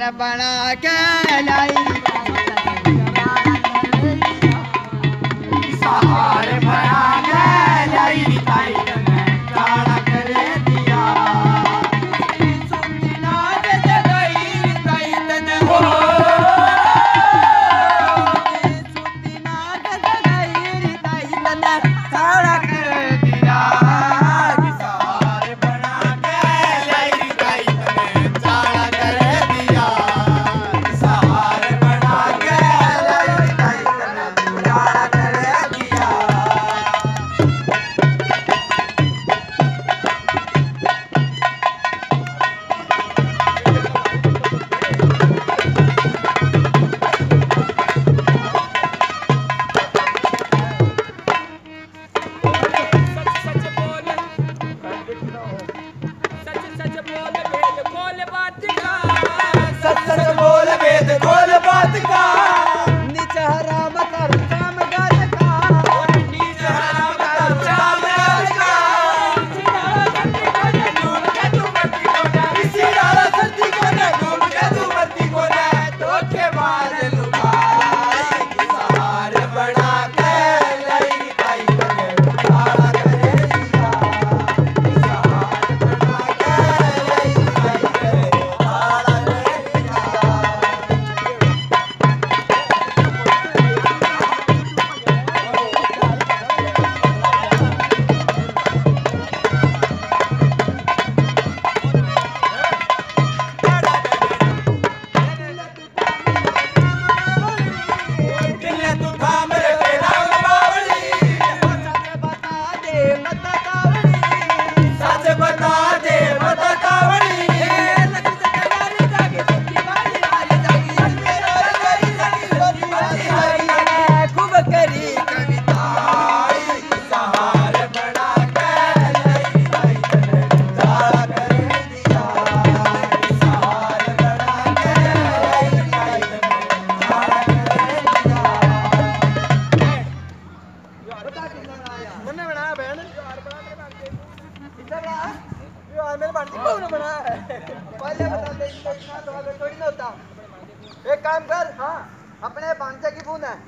रबणा कैलाई मेरे भांजी कौन बनाया पहले बता दे, इतना तो सवाल थोड़ी ना होता। एक काम कर हाँ अपने भांजे की बूंद है।